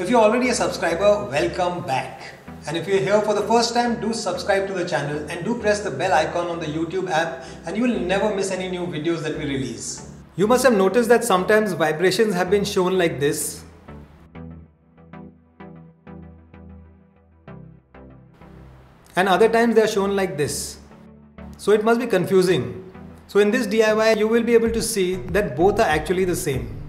If you're already a subscriber, welcome back. And if you're here for the first time, do subscribe to the channel and do press the bell icon on the YouTube app and you will never miss any new videos that we release. You must have noticed that sometimes vibrations have been shown like this. And other times they are shown like this. So it must be confusing. So in this DIY, you will be able to see that both are actually the same.